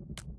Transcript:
you